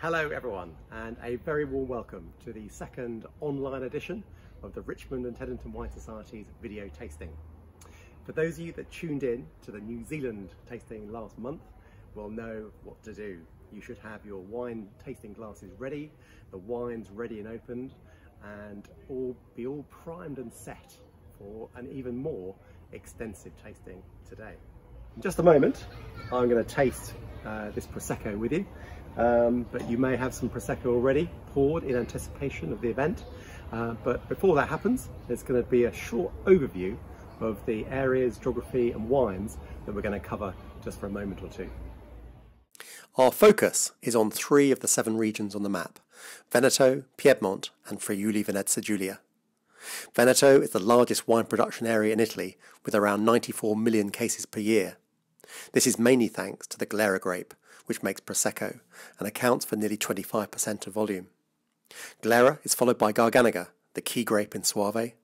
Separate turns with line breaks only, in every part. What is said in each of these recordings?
Hello everyone and a very warm welcome to the second online edition of the Richmond and Teddington Wine Society's video tasting. For those of you that tuned in to the New Zealand tasting last month will know what to do. You should have your wine tasting glasses ready, the wines ready and opened and all be all primed and set for an even more extensive tasting today. In just a moment I'm going to taste uh, this Prosecco with you um, but you may have some Prosecco already poured in anticipation of the event. Uh, but before that happens, there's going to be a short overview of the areas, geography and wines that we're going to cover just for a moment or two. Our focus is on three of the seven regions on the map, Veneto, Piedmont and Friuli Venezia Giulia. Veneto is the largest wine production area in Italy with around 94 million cases per year. This is mainly thanks to the Glera grape, which makes Prosecco and accounts for nearly 25% of volume. Glera is followed by Garganega, the key grape in Soave,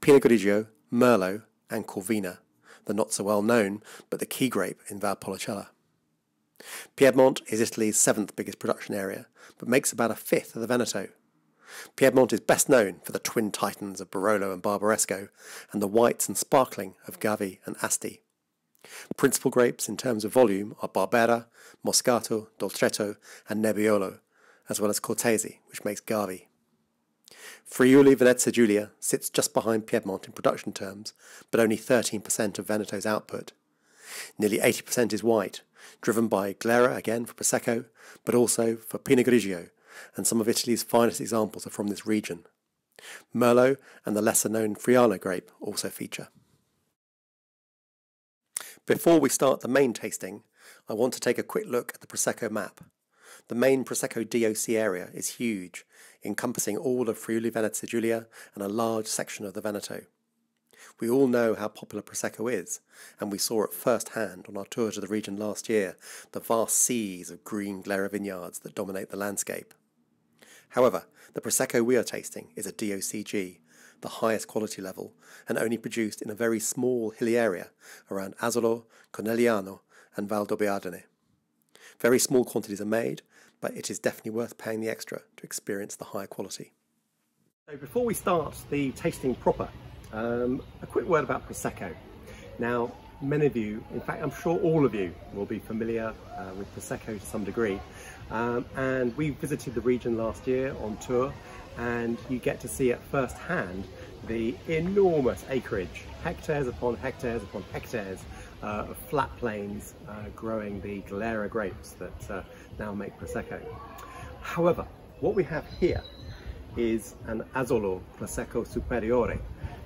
Pinot Grigio, Merlot, and Corvina, the not so well known but the key grape in Valpolicella. Piedmont is Italy's seventh biggest production area, but makes about a fifth of the Veneto. Piedmont is best known for the twin titans of Barolo and Barbaresco, and the whites and sparkling of Gavi and Asti. Principal grapes in terms of volume are Barbera, Moscato, Dolcetto, and Nebbiolo, as well as Cortese, which makes Gavi. Friuli Venezia Giulia sits just behind Piedmont in production terms, but only 13% of Veneto's output. Nearly 80% is white, driven by Glera again for Prosecco, but also for Pinot Grigio, and some of Italy's finest examples are from this region. Merlot and the lesser known Friulano grape also feature. Before we start the main tasting, I want to take a quick look at the Prosecco map. The main Prosecco DOC area is huge, encompassing all of Friuli Venezia Giulia and a large section of the Veneto. We all know how popular Prosecco is, and we saw at first hand on our tour to the region last year the vast seas of green Glera vineyards that dominate the landscape. However, the Prosecco we are tasting is a DOCG, the highest quality level, and only produced in a very small hilly area around Asolo, Conegliano, and Valdobbiadene. Very small quantities are made, but it is definitely worth paying the extra to experience the high quality. So before we start the tasting proper, um, a quick word about Prosecco. Now, many of you, in fact, I'm sure all of you will be familiar uh, with Prosecco to some degree. Um, and we visited the region last year on tour and you get to see at first hand the enormous acreage, hectares upon hectares upon hectares uh, of flat plains uh, growing the Glera grapes that uh, now make Prosecco. However, what we have here is an Asolo Prosecco Superiore.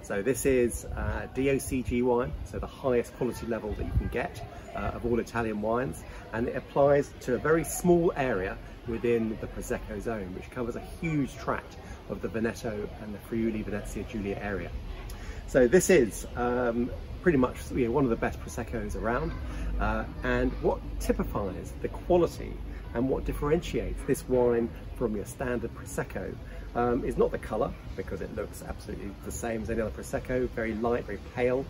So this is uh, DOCG wine, so the highest quality level that you can get uh, of all Italian wines, and it applies to a very small area within the Prosecco zone, which covers a huge tract of the Veneto and the Friuli Venezia Giulia area. So this is um, pretty much you know, one of the best Proseccos around. Uh, and what typifies the quality and what differentiates this wine from your standard Prosecco um, is not the colour, because it looks absolutely the same as any other Prosecco, very light, very pale,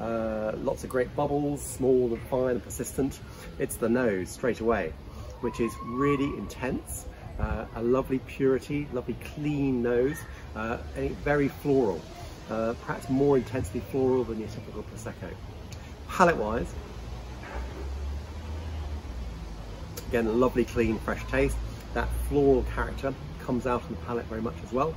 uh, lots of great bubbles, small and fine and persistent. It's the nose straight away, which is really intense, uh, a lovely purity, lovely clean nose, uh, very floral, uh, perhaps more intensely floral than your typical Prosecco. Palate-wise, again, a lovely, clean, fresh taste. That floral character comes out on the palate very much as well.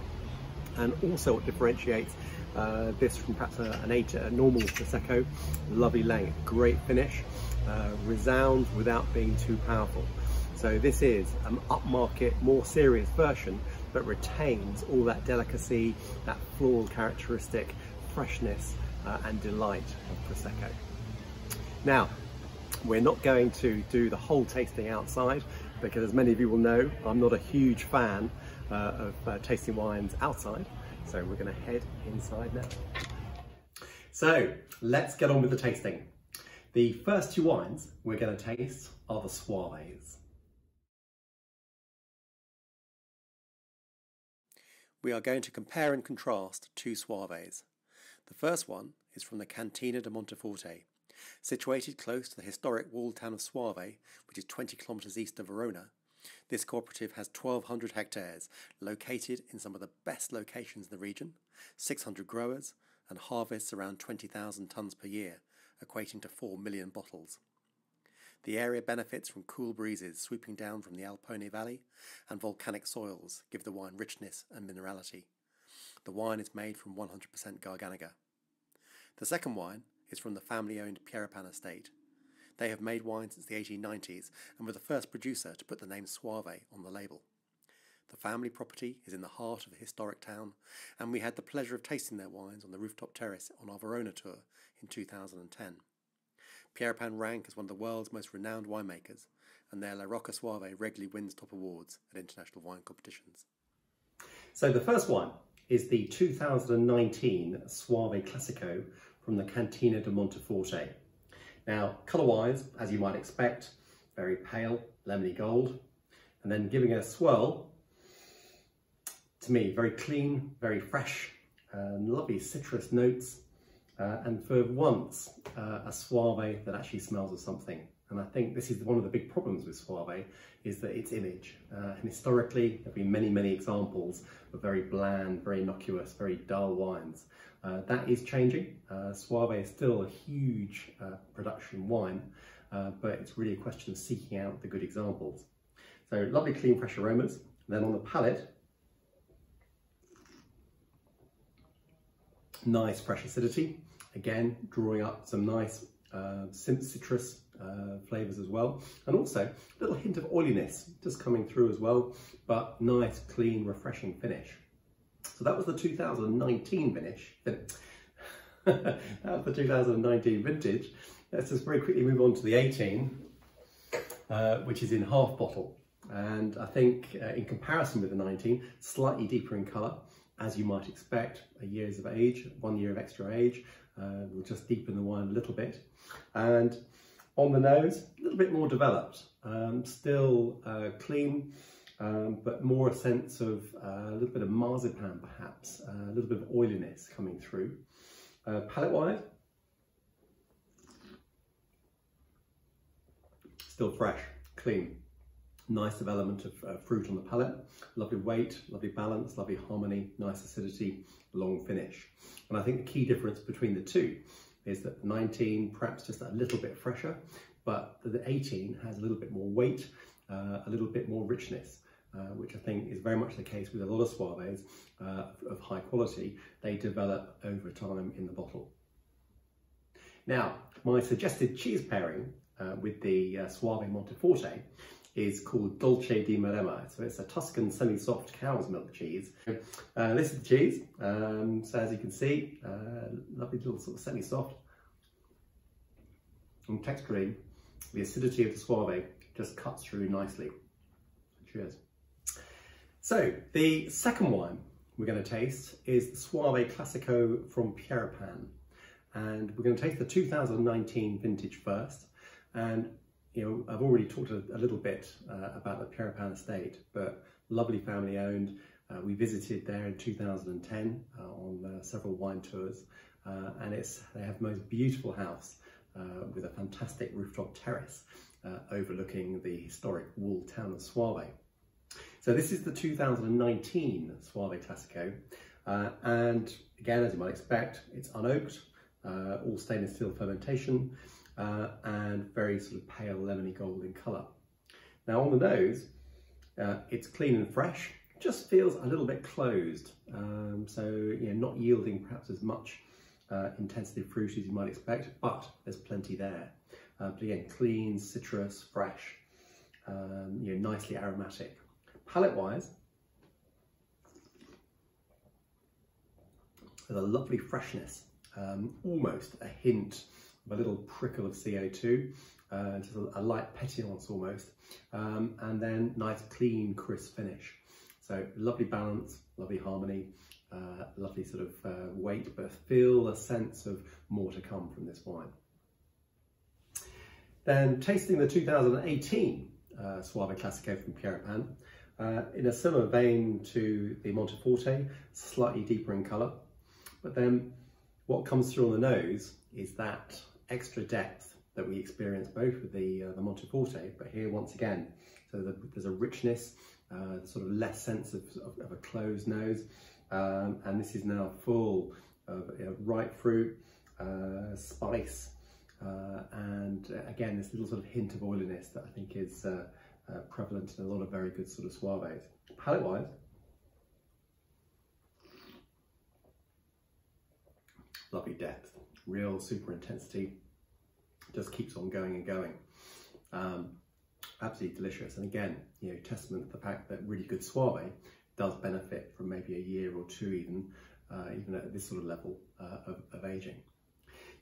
And also what differentiates uh, this from perhaps a, an eight, a normal Prosecco, lovely length, great finish, uh, resounds without being too powerful. So this is an upmarket, more serious version, but retains all that delicacy, that floral characteristic, freshness uh, and delight of Prosecco. Now, we're not going to do the whole tasting outside because as many of you will know, I'm not a huge fan of uh, tasting wines outside. So we're gonna head inside now. So let's get on with the tasting. The first two wines we're gonna taste are the Soaves. we are going to compare and contrast two Soaves. The first one is from the Cantina de Monteforte, situated close to the historic walled town of Soave, which is 20 kilometres east of Verona, This cooperative has 1,200 hectares, located in some of the best locations in the region, 600 growers, and harvests around 20,000 tonnes per year, equating to 4 million bottles. The area benefits from cool breezes sweeping down from the Alpone Valley, and volcanic soils give the wine richness and minerality. The wine is made from 100% Garganega. The second wine is from the family owned Pieropan estate. They have made wine since the 1890s and were the first producer to put the name Soave on the label. The family property is in the heart of the historic town, and we had the pleasure of tasting their wines on the rooftop terrace on our Verona tour in 2010. Pieropan rank as one of the world's most renowned winemakers, and their La Rocca Soave regularly wins top awards at international wine competitions.
So the first one is the 2019 Soave Classico from the Cantina de Monteforte. Now, colour-wise, as you might expect, very pale, lemony gold, and then giving it a swirl, to me, very clean, very fresh, and lovely citrus notes, uh, and for once, uh, a Soave that actually smells of something. And I think this is one of the big problems with Soave, is that its image. Uh, and historically, there have been many, many examples of very bland, very innocuous, very dull wines. Uh, that is changing. Uh, Soave is still a huge uh, production wine, uh, but it's really a question of seeking out the good examples. So lovely, clean, fresh aromas. Then on the palate, nice fresh acidity. Again, drawing up some nice uh, citrus uh, flavours as well. And also a little hint of oiliness just coming through as well, but nice, clean, refreshing finish. So that was the 2019 finish. that was the 2019 vintage. Let's just very quickly move on to the 18, uh, which is in half bottle. And I think uh, in comparison with the 19, slightly deeper in colour, as you might expect, a years of age, one year of extra age, uh, will just deepen the wine a little bit. And on the nose, a little bit more developed, um, still uh, clean, um, but more a sense of uh, a little bit of marzipan perhaps, uh, a little bit of oiliness coming through. Uh, palate-wise, still fresh, clean. Nice development of uh, fruit on the palate, lovely weight, lovely balance, lovely harmony, nice acidity, long finish. And I think the key difference between the two is that 19 perhaps just a little bit fresher, but the 18 has a little bit more weight, uh, a little bit more richness. Uh, which I think is very much the case with a lot of Soaves uh, of high quality, they develop over time in the bottle. Now, my suggested cheese pairing uh, with the uh, Soave Monteforte is called Dolce di Maremma. So it's a Tuscan semi-soft cow's milk cheese. Uh, this is the cheese. Um, so as you can see, lovely little sort of semi-soft. And texturally, the acidity of the Soave just cuts through nicely. Cheers. So the second wine we're going to taste is the Soave Classico from Pieropan. And we're going to taste the 2019 vintage first. And you know, I've already talked a, a little bit uh, about the Pieropan estate, but lovely family owned. Uh, we visited there in 2010 uh, on uh, several wine tours, uh, and it's they have the most beautiful house uh, with a fantastic rooftop terrace overlooking the historic walled town of Soave. So this is the 2019 Soave Classico. Uh, and again, as you might expect, it's unoaked, uh, all stainless steel fermentation, uh, and very sort of pale lemony gold in colour. Now on the nose, uh, it's clean and fresh, just feels a little bit closed. Um, so, you know, not yielding perhaps as much uh, intensity of fruit as you might expect, but there's plenty there. Uh, but again, clean, citrus, fresh, um, you know, nicely aromatic. Palate-wise, there's a lovely freshness, um, almost a hint of a little prickle of CO2, uh, just a, a, light petillance almost, um, and then nice clean crisp finish. So lovely balance, lovely harmony, uh, lovely sort of uh, weight, but feel a sense of more to come from this wine. Then tasting the 2018 uh, Soave Classico from Pieropan, uh, in a similar vein to the Monteforte, slightly deeper in colour. But then what comes through on the nose is that extra depth that we experience both with the, uh, the Monteforte, but here once again, So there's a richness, uh, sort of less sense of, of, of a closed nose. Um, and this is now full of you know, ripe fruit, uh, spice, uh, and uh, again, this little sort of hint of oiliness that I think is uh, prevalent in a lot of very good sort of Soaves. Palate-wise, lovely depth, real super intensity, just keeps on going and going. Um, absolutely delicious. And again, you know, testament to the fact that really good Soave does benefit from maybe a year or two even, uh, even at this sort of level uh, of, of, aging.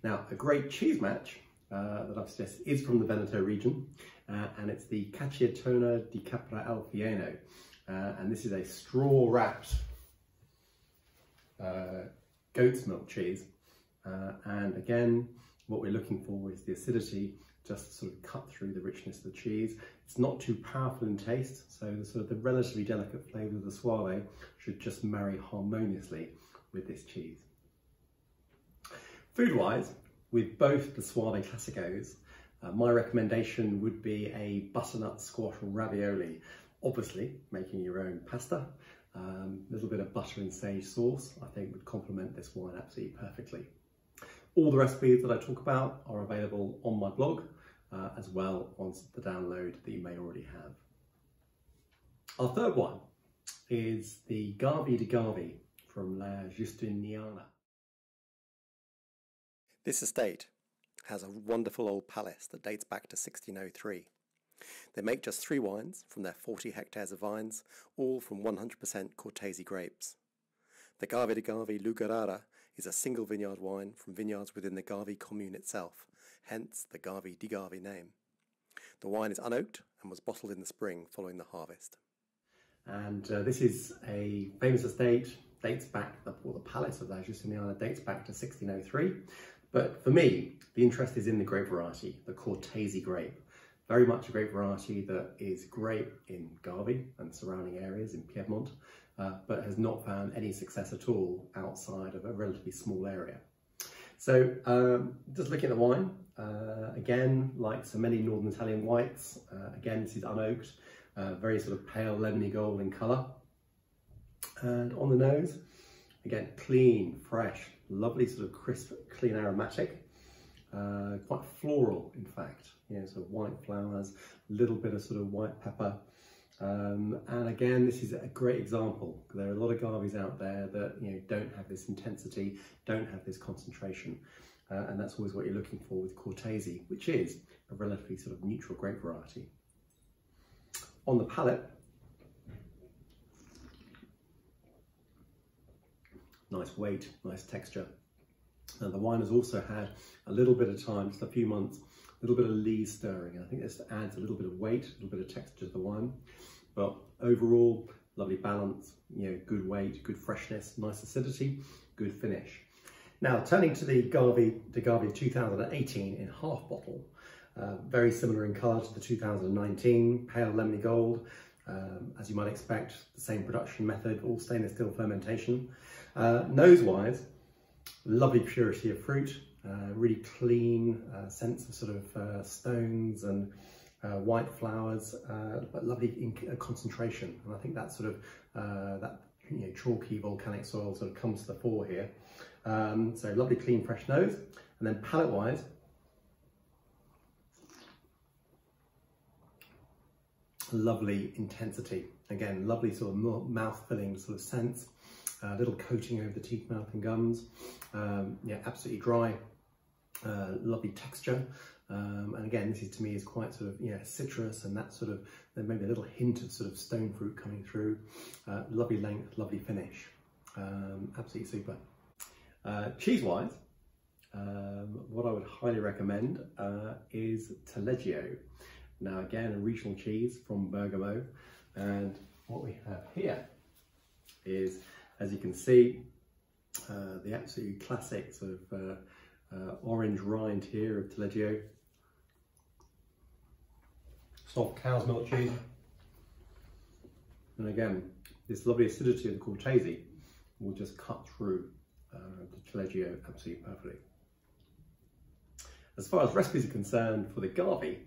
Now, a great cheese match uh, that I've suggested is from the Veneto region, uh, and it's the Cacciatona di Capra Alfieno. Uh, and this is a straw wrapped uh, goat's milk cheese. and again, what we're looking for is the acidity just to sort of cut through the richness of the cheese. It's not too powerful in taste, so the sort of the relatively delicate flavour of the Soave should just marry harmoniously with this cheese. Food-wise, with both the Soave Classicos, uh, my recommendation would be a butternut squash ravioli. Obviously, making your own pasta. A um, little bit of butter and sage sauce, I think would complement this wine absolutely perfectly. All the recipes that I talk about are available on my blog, uh, as well as the download that you may already have. Our third one is the Gavi di Gavi from La Giustiniana.
This estate has a wonderful old palace that dates back to 1603. They make just three wines from their 40 hectares of vines, all from 100% Cortese grapes. The Gavi di Gavi Lugarara is a single vineyard wine from vineyards within the Gavi commune itself, hence the Gavi di Gavi name. The wine is unoaked and was bottled in the spring following the harvest.
And uh, this is a famous estate, dates back, the, well, the palace of La Giustiniana dates back to 1603. But for me, the interest is in the grape variety, the Cortese grape. Very much a grape variety that is great in Gavi and surrounding areas in Piedmont, uh, but has not found any success at all outside of a relatively small area. So um, just looking at the wine, uh, again, like so many Northern Italian whites, uh, again, this is unoaked, uh, very sort of pale lemony gold in colour. And on the nose, again, clean, fresh, lovely sort of crisp, clean aromatic, uh, quite floral, in fact. Sort of white flowers, a little bit of sort of white pepper, um, and again, this is a great example. There are a lot of Gavis out there that you know don't have this intensity, don't have this concentration, uh, and that's always what you're looking for with Cortese, which is a relatively sort of neutral grape variety. On the palate, nice weight, nice texture. And the wine has also had a little bit of time, just a few months, a little bit of lees stirring. I think this adds a little bit of weight, a little bit of texture to the wine. But overall, lovely balance, you know, good weight, good freshness, nice acidity, good finish. Now, turning to the Gavi, the Gavi 2018 in half bottle, uh, very similar in colour to the 2019, pale lemony gold, um, as you might expect, the same production method, all stainless steel fermentation. Uh, Nose-wise, lovely purity of fruit, uh, really clean uh, sense of sort of uh, stones and uh, white flowers, uh, but lovely concentration. And I think that sort of, that you know, chalky volcanic soil sort of comes to the fore here. Um, so lovely clean fresh nose. And then palate wise, lovely intensity. Again, lovely sort of mouth-filling sort of sense. A little coating over the teeth, mouth and gums. Um, yeah, absolutely dry. Uh, lovely texture. Um, and again, this is to me is quite sort of, yeah, citrus and that sort of, maybe a little hint of sort of stone fruit coming through. Uh, lovely length, lovely finish. Um, absolutely super. Uh, Cheese-wise, um, what I would highly recommend uh, is Taleggio. Now again, a regional cheese from Bergamo. And what we have here is, as you can see, uh, the absolute classics of uh, uh, orange rind here of Taleggio. Soft cow's milk cheese. And again, this lovely acidity of the Cortese will just cut through uh, the Taleggio absolutely perfectly. As far as recipes are concerned for the Gavi,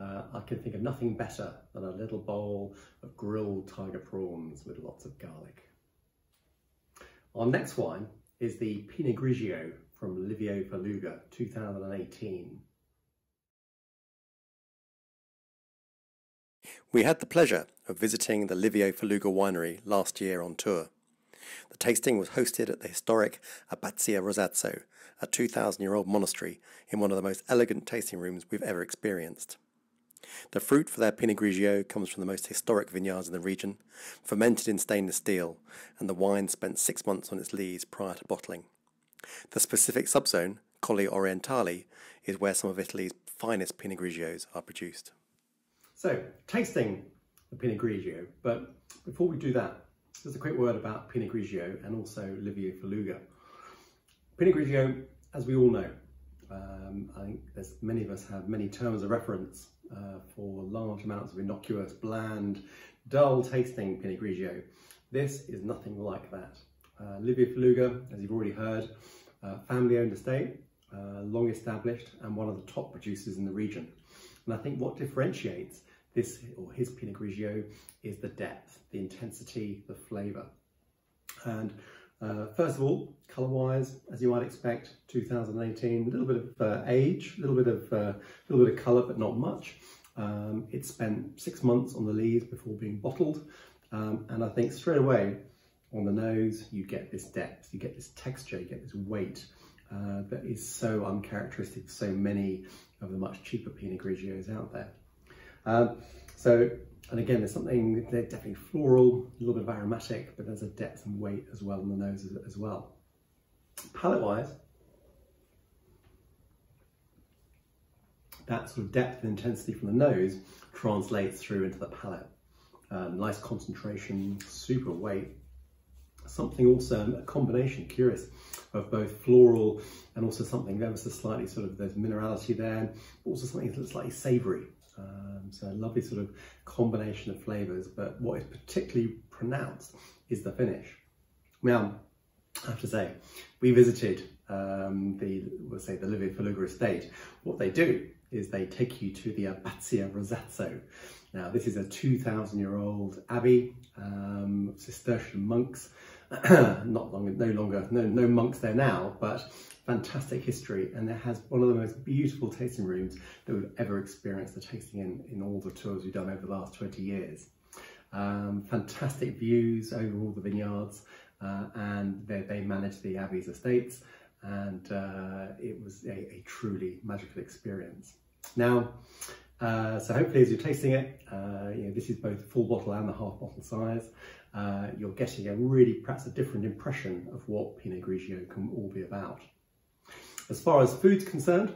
uh, I can think of nothing better than a little bowl of grilled tiger prawns with lots of garlic. Our next wine is the Pinot Grigio from Livio Felluga 2018.
We had the pleasure of visiting the Livio Felluga winery last year on tour. The tasting was hosted at the historic Abbazia Rosazzo, a 2,000 year old monastery in one of the most elegant tasting rooms we've ever experienced. The fruit for their Pinot Grigio comes from the most historic vineyards in the region, fermented in stainless steel, and the wine spent six months on its lees prior to bottling. The specific subzone, Colli Orientali, is where some of Italy's finest Pinot Grigios are produced.
So, tasting the Pinot Grigio, but before we do that, just a quick word about Pinot Grigio and also Livio Felluga. Pinot Grigio, as we all know, um, I think there's many of us have many terms of reference uh, for large amounts of innocuous, bland, dull tasting Pinot Grigio. This is nothing like that. Uh, Felluga, as you've already heard, uh, family owned estate, uh, long established and one of the top producers in the region. And I think what differentiates this or his Pinot Grigio is the depth, the intensity, the flavour. And uh, first of all, colour-wise, as you might expect, 2018, a little bit of uh, age, a little bit of uh, little bit of colour, but not much. Um, it spent six months on the lees before being bottled, um, and I think straight away on the nose you get this depth, you get this texture, you get this weight uh, that is so uncharacteristic of so many of the much cheaper Pinot Grigios out there. Um, so and again, there's something, they're definitely floral, a little bit of aromatic, but there's a depth and weight as well in the nose as, as well. Palate-wise, that sort of depth and intensity from the nose translates through into the palate. Um, nice concentration, super weight. Something also, a combination, curious, of both floral and also something ever so slightly sort of, there's minerality there, also something that's slightly savoury. Um, so a lovely sort of combination of flavours, but what is particularly pronounced is the finish. Now, I have to say, we visited um, the, we'll say the Livio Felluga estate. What they do is they take you to the Abbazia Rosazzo. Now, this is a 2,000 year old abbey, um, Cistercian monks, not long, no longer, no, no monks there now, but fantastic history and it has one of the most beautiful tasting rooms that we've ever experienced the tasting in, in all the tours we've done over the last 20 years. Um, fantastic views over all the vineyards uh, and they, they manage the Abbey's estates and uh, it was a, a, truly magical experience. Now, uh, so hopefully as you're tasting it, uh, you know, this is both full bottle and the half bottle size, uh, you're getting a really perhaps a different impression of what Pinot Grigio can all be about. As far as food's concerned,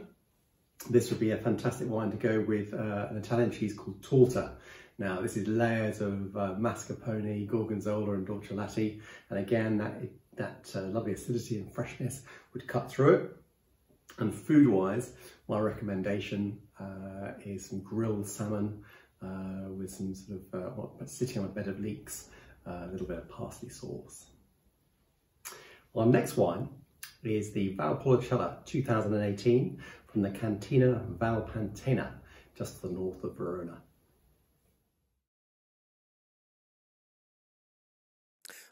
this would be a fantastic wine to go with uh, an Italian cheese called torta. Now, this is layers of uh, mascarpone, gorgonzola and dolce And again, that, that uh, lovely acidity and freshness would cut through it. And food-wise, my recommendation uh, is some grilled salmon uh, with some sort of, uh, sitting on a bed of leeks, Uh, a little bit of parsley sauce. Our next wine is the Valpolicella 2018 from the Cantina Valpantena, just to the north of Verona.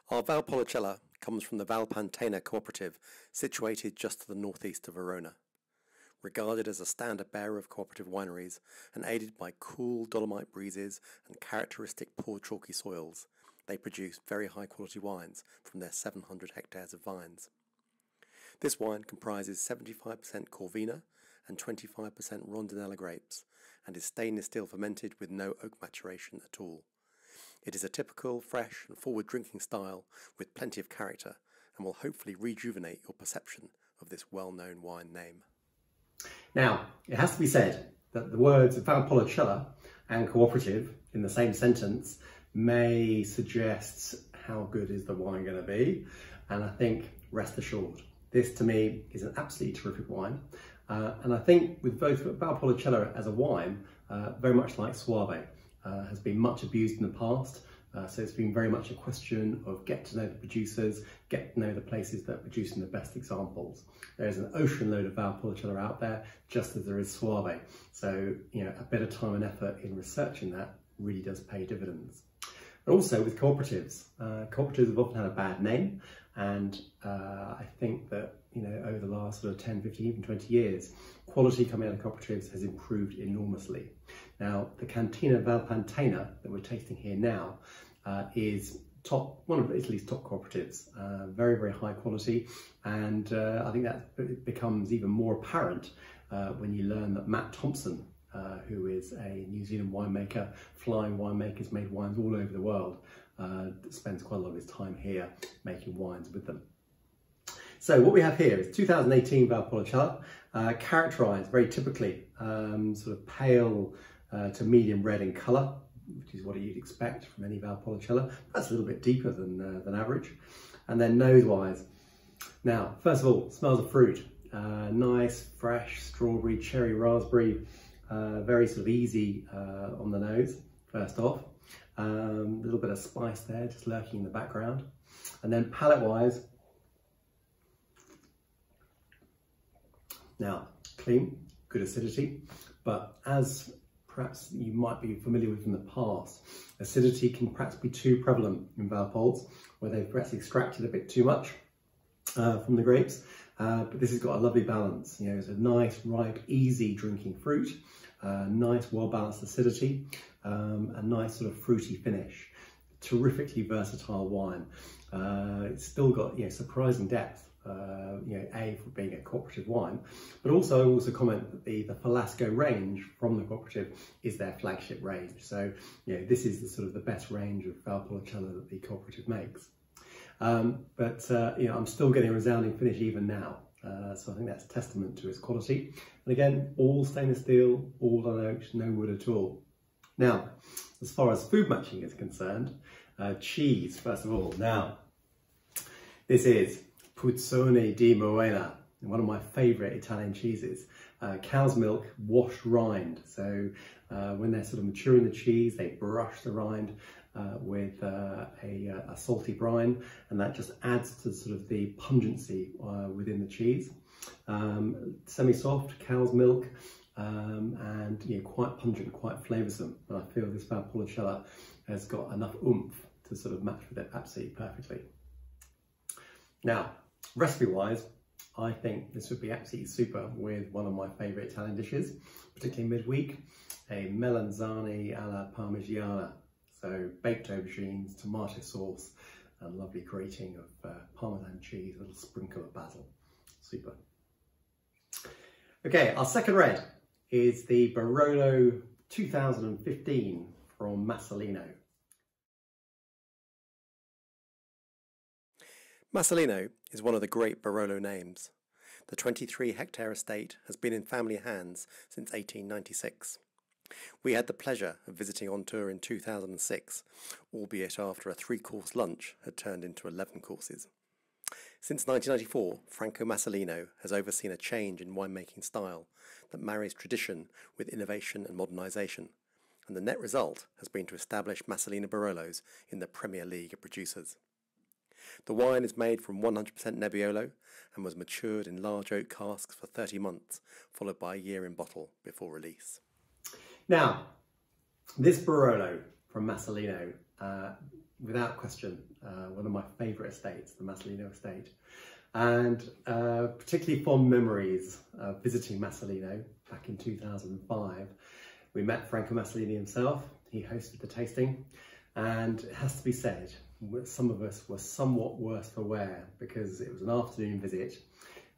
Our Valpolicella comes from the Valpantena cooperative, situated just to the northeast of Verona. Regarded as a standard bearer of cooperative wineries and aided by cool dolomite breezes and characteristic poor chalky soils, they produce very high quality wines from their 700 hectares of vines. This wine comprises 75% Corvina and 25% Rondinella grapes and is stainless steel fermented with no oak maturation at all. It is a typical, fresh and forward drinking style with plenty of character and will hopefully rejuvenate your perception of this well-known wine name.
Now, it has to be said that the words Valpolicella and cooperative in the same sentence may suggest how good is the wine going to be, and I think rest assured, this to me is an absolutely terrific wine. Uh, and I think with both Valpolicella as a wine, uh, very much like Soave, uh, has been much abused in the past, Uh, so it's been very much a question of get to know the producers, get to know the places that are producing the best examples. There's an ocean load of Valpolicella out there, just as there is Soave. So, you know, a bit of time and effort in researching that really does pay dividends. But also with cooperatives. Uh, cooperatives have often had a bad name, and uh, I think that, you know, over the last sort of 10, 15, even 20 years, quality coming out of cooperatives has improved enormously. Now, the Cantina Valpantena that we're tasting here now uh, is top one of Italy's top cooperatives, uh, very, very high quality. And uh, I think that becomes even more apparent uh, when you learn that Matt Thomson, uh, who is a New Zealand winemaker, flying winemakers, made wines all over the world, uh, spends quite a lot of his time here making wines with them. So what we have here is 2018 Valpolicella, uh, characterised very typically um, sort of pale uh, to medium red in colour, which is what you'd expect from any Valpolicella. That's a little bit deeper than, uh, than average. And then nose-wise. Now, first of all, smells of fruit. Nice, fresh, strawberry, cherry, raspberry, uh, very sort of easy uh, on the nose, first off. A um, little bit of spice there, just lurking in the background. And then palate-wise, Now, clean, good acidity, but as perhaps you might be familiar with from the past, acidity can perhaps be too prevalent in Valpols, where they've perhaps extracted a bit too much uh, from the grapes. Uh, but this has got a lovely balance. You know, it's a nice, ripe, easy drinking fruit, nice, well-balanced acidity, um, a nice sort of fruity finish. Terrifically versatile wine. Uh, it's still got you know surprising depth uh, you know, A, for being a cooperative wine, but also I also comment that the, the Falasco range from the cooperative is their flagship range. So, you know, this is the sort of the best range of Valpolicella that the cooperative makes. Um, but, uh, you know, I'm still getting a resounding finish even now. Uh, so I think that's testament to its quality. And again, all stainless steel, all unoaked, no wood at all. Now, as far as food matching is concerned, uh, cheese, first of all. Now, this is Puzzone di Moena, one of my favourite Italian cheeses. Uh, cow's milk, washed rind. So uh, when they're sort of maturing the cheese, they brush the rind uh, with uh, a, uh, a, salty brine, and that just adds to sort of the pungency uh, within the cheese. Um, Semi-soft cow's milk, um, and you know, quite pungent, quite flavoursome. And I feel this Valpolicella has got enough oomph to sort of match with it absolutely perfectly. Now, Recipe wise, I think this would be absolutely super with one of my favourite Italian dishes, particularly midweek, a melanzane alla parmigiana. So baked aubergines, tomato sauce, and lovely grating of uh, Parmesan cheese, a little sprinkle of basil. Super. Okay, our second red is the Barolo 2015 from Massolino.
Massolino is one of the great Barolo names. The 23 hectare estate has been in family hands since 1896. We had the pleasure of visiting on tour in 2006, albeit after a three course lunch had turned into 11 courses. Since 1994, Franco Massolino has overseen a change in winemaking style that marries tradition with innovation and modernisation, and the net result has been to establish Massolino Barolos in the Premier League of producers. The wine is made from 100% Nebbiolo and was matured in large oak casks for 30 months, followed by a year in bottle before release.
Now, this Barolo from Massolino, uh, without question, uh, one of my favourite estates, the Massolino estate. And uh, particularly fond memories of visiting Massolino back in 2005. We met Franco Massolino himself, he hosted the tasting, and it has to be said, some of us were somewhat worse for wear because it was an afternoon visit.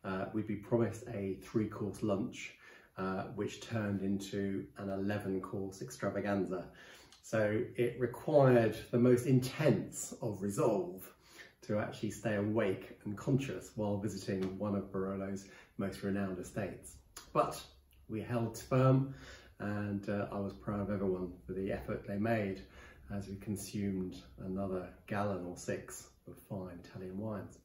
Uh, we'd be promised a three course lunch, uh, which turned into an 11 course extravaganza. So it required the most intense of resolve to actually stay awake and conscious while visiting one of Barolo's most renowned estates. But we held firm and uh, I was proud of everyone for the effort they made as we consumed another gallon or six of fine Italian wines.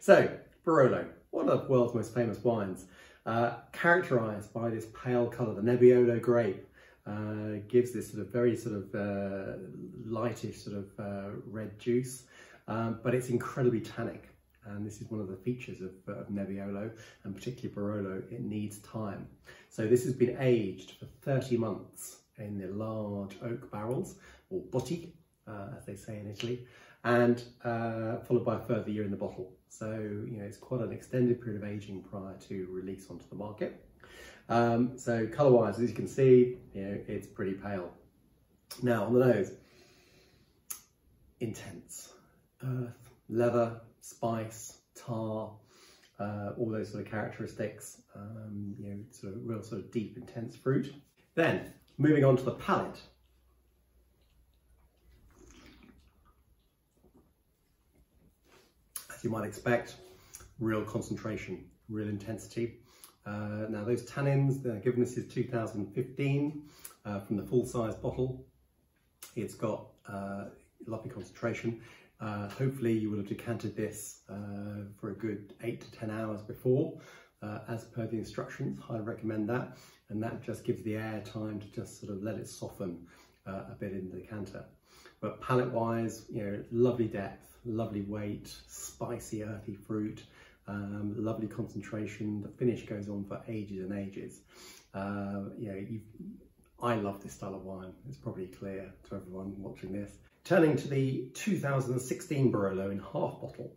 So, Barolo, one of the world's most famous wines, uh, characterised by this pale colour, the Nebbiolo grape, uh, gives this sort of very sort of uh, lightish sort of uh, red juice, um, but it's incredibly tannic. And this is one of the features of, of Nebbiolo and particularly Barolo, it needs time. So this has been aged for 30 months in the large oak barrels, or botti, uh, as they say in Italy, and uh, followed by a further year in the bottle. So, you know, it's quite an extended period of aging prior to release onto the market. Um, so colour-wise, as you can see, you know, it's pretty pale. Now, on the nose, intense. Earth, leather, spice, tar, uh, all those sort of characteristics, um, you know, sort of real sort of deep, intense fruit. Then, moving on to the palate, you might expect, real concentration, real intensity. Uh, now those tannins, uh, given this is 2015 uh, from the full-size bottle, it's got uh, lovely concentration. Uh, hopefully you would have decanted this uh, for a good eight to 10 hours before, as per the instructions, I recommend that. And that just gives the air time to just sort of let it soften a bit in the decanter. But palate-wise, you know, lovely depth, lovely weight, spicy earthy fruit, um, lovely concentration. The finish goes on for ages and ages. Uh, you know, I love this style of wine. It's probably clear to everyone watching this. Turning to the 2016 Barolo in half bottle.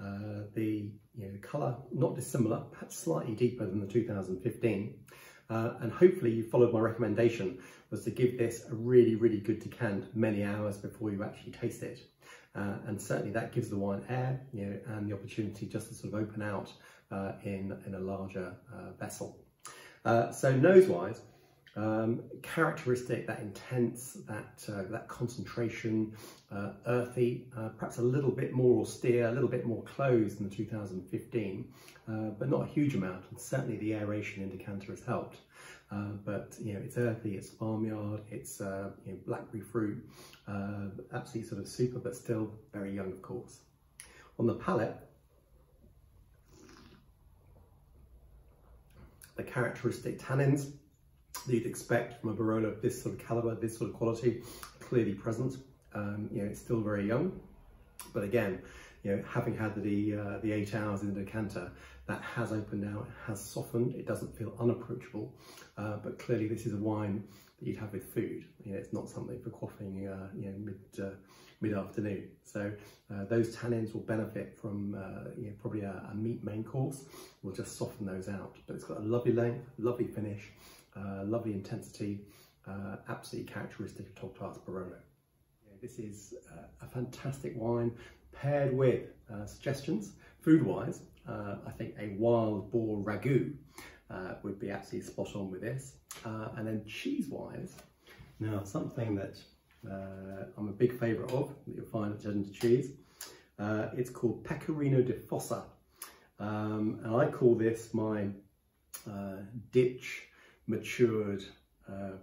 Uh, the you know, colour not dissimilar, perhaps slightly deeper than the 2015. Uh, and hopefully you followed my recommendation was to give this a really, really good decant many hours before you actually taste it. Uh, and certainly that gives the wine air you know, and the opportunity just to sort of open out uh, in, in a larger uh, vessel. Uh, so nose-wise, um, characteristic, that intense, that, uh, that concentration, uh, earthy, perhaps a little bit more austere, a little bit more closed than the 2015, but not a huge amount, and certainly the aeration in decanter has helped. Uh, but you know, it's earthy, it's farmyard, it's uh, you know, blackberry fruit, uh, absolutely sort of super, but still very young, of course. On the palate, the characteristic tannins that you'd expect from a Barolo of this sort of caliber, this sort of quality, clearly present. Um, you know, it's still very young, but again, you know, having had the uh, the eight hours in the decanter, that has opened out, has softened. It doesn't feel unapproachable, uh, but clearly this is a wine that you'd have with food. You know, it's not something for quaffing, uh, you know, mid uh, mid afternoon. So uh, those tannins will benefit from uh, you know, probably a, a, meat main course. We'll just soften those out. But it's got a lovely length, lovely finish, lovely intensity, absolutely characteristic of top class Barolo. This is a fantastic wine paired with uh, suggestions, food-wise, uh, I think a wild boar ragu uh, would be absolutely spot on with this. Uh, and then cheese-wise, now something that uh, I'm a big favourite of, that you'll find at Gender Cheese, uh, it's called Pecorino di Fossa. Um, and I call this my ditch matured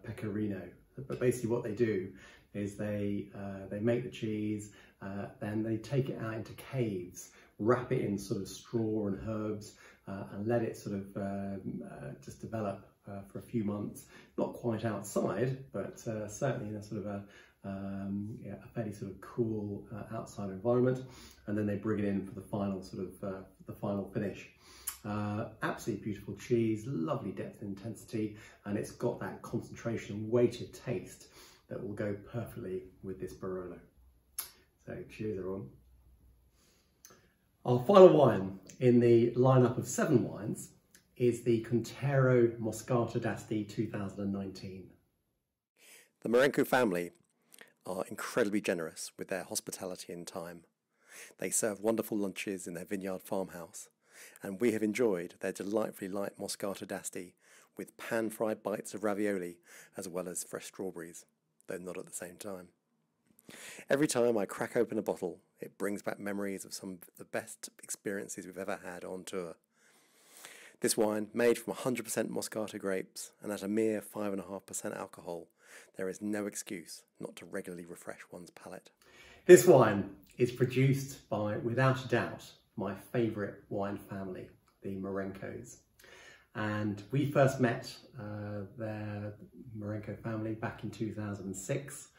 pecorino. But basically what they do is they, they make the cheese, uh, then they take it out into caves, wrap it in sort of straw and herbs, uh, and let it sort of um, uh, just develop uh, for a few months. Not quite outside, but uh, certainly in a sort of a, um, yeah, a fairly sort of cool uh, outside environment. And then they bring it in for the final sort of the final finish. Uh, absolutely beautiful cheese, lovely depth and intensity, and it's got that concentration and weighted taste that will go perfectly with this Barolo. So cheers everyone. Our final wine in the lineup of seven wines is the Quintero Moscato d'Asti 2019.
The Marenco family are incredibly generous with their hospitality and time. They serve wonderful lunches in their vineyard farmhouse, and we have enjoyed their delightfully light Moscato d'Asti with pan-fried bites of ravioli as well as fresh strawberries, though not at the same time. Every time I crack open a bottle, it brings back memories of some of the best experiences we've ever had on tour. This wine, made from 100% Moscato grapes and at a mere 5.5% alcohol, there is no excuse not to regularly refresh one's palate.
This wine is produced by, without a doubt, my favourite wine family, the Marencos. And we first met uh, their Marenco family back in 2006.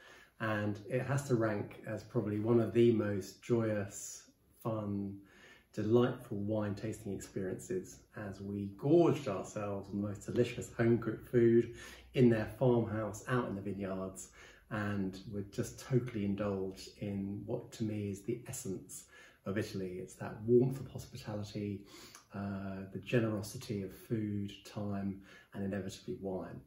And it has to rank as probably one of the most joyous, fun, delightful wine tasting experiences as we gorged ourselves on the most delicious home cooked food in their farmhouse out in the vineyards and were just totally indulged in what to me is the essence of Italy. It's that warmth of hospitality, uh, the generosity of food, time, and inevitably wine.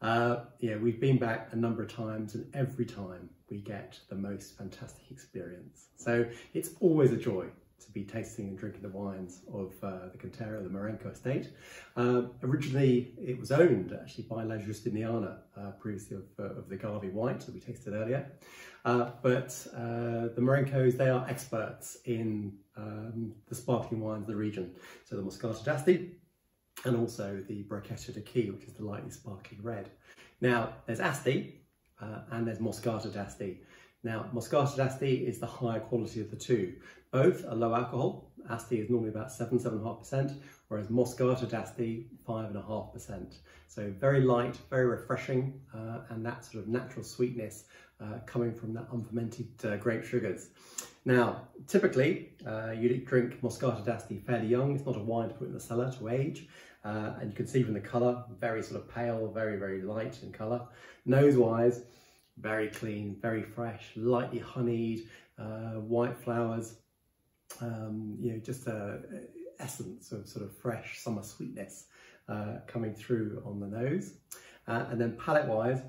Uh, yeah, we've been back a number of times and every time we get the most fantastic experience. So it's always a joy to be tasting and drinking the wines of uh, the Cantera, the Marenco estate. Uh, originally, it was owned actually by La Giustiniana, uh, previously of, uh, of, the Gavi white that we tasted earlier. Uh, but uh, the Marencos, they are experts in um, the sparkling wines of the region. So the Moscato d'Asti and also the Brachetto d'Acqui, which is the lightly sparkling red. Now, there's Asti and there's Moscato d'Asti. Now, Moscato d'Asti is the higher quality of the two. Both are low alcohol. Asti is normally about 7, 7.5%, whereas Moscato d'Asti, 5.5%. So very light, very refreshing, uh, and that sort of natural sweetness uh, coming from that unfermented uh, grape sugars. Now, typically, uh, you drink Moscato d'Asti fairly young. It's not a wine to put in the cellar to age. Uh, and you can see from the colour, very sort of pale, very, very light in colour. Nose-wise, very clean, very fresh, lightly honeyed, uh, white flowers, um, you know, just a, essence of sort of fresh summer sweetness uh, coming through on the nose. Uh, and then palate-wise,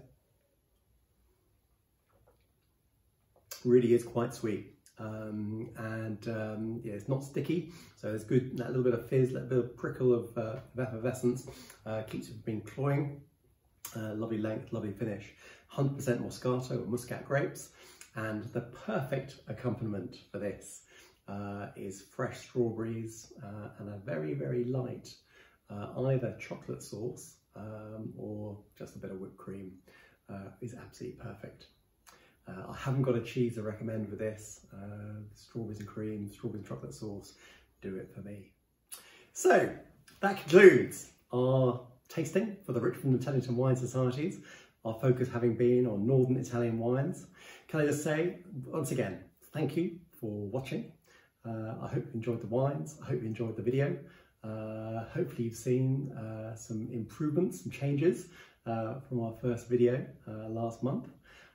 really is quite sweet. Um, and um, yeah, it's not sticky, so there's good that little bit of fizz, that of prickle of, uh, of effervescence, uh, keeps it from being cloying. Uh, lovely length, lovely finish. 100% Moscato or Muscat grapes. And the perfect accompaniment for this uh, is fresh strawberries uh, and a very, very light uh, either chocolate sauce um, or just a bit of whipped cream uh, is absolutely perfect. Uh, I haven't got a cheese to recommend with this. strawberries and cream, strawberries and chocolate sauce, do it for me. So that concludes our tasting for the Richmond and Teddington Wine Societies, our focus having been on Northern Italian wines. Can I just say, once again, thank you for watching. Uh, I hope you enjoyed the wines. I hope you enjoyed the video. Uh, hopefully you've seen uh, some improvements and changes uh, from our first video uh, last month.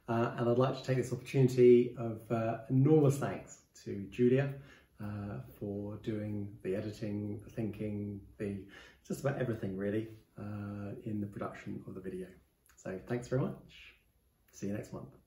Uh, and I'd like to take this opportunity of enormous thanks to Julia for doing the editing, the thinking, the just about everything really in the production of the video. So thanks very much. See you next month.